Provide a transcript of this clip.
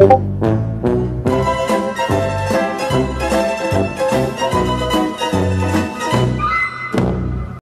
Mm-hmm.